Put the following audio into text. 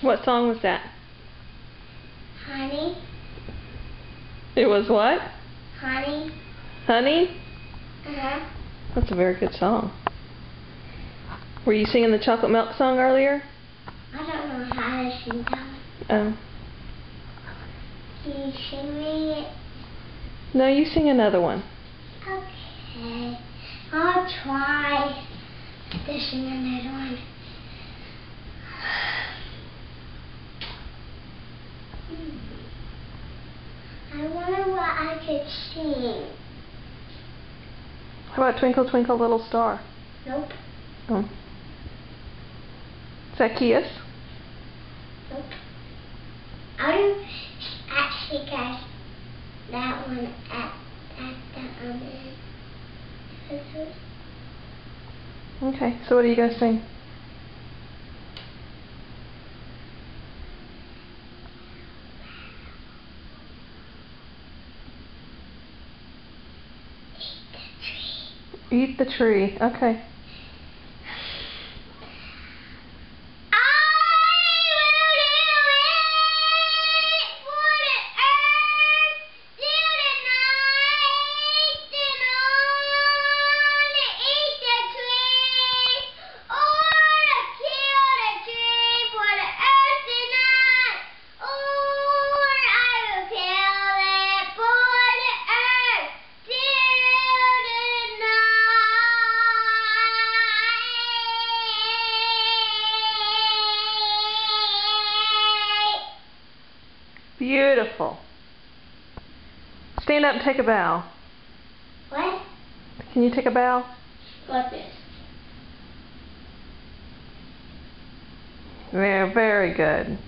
What song was that? Honey, It was what? honey, Honey? uh-huh. That's a very good song. Were you singing the chocolate milk song earlier? I don't know how to sing that. Oh. Can you sing me it? No, you sing another one. Okay. I'll try to sing another one. I wonder what I could sing. How about Twinkle Twinkle Little Star? Nope. Oh. Zacchaeus? Nope. I don't actually guess that one at at the um. Okay, so what are you going to sing? Eat the tree. Okay. Beautiful. Stand up and take a bow. What? Can you take a bow? What this? Yeah, very good.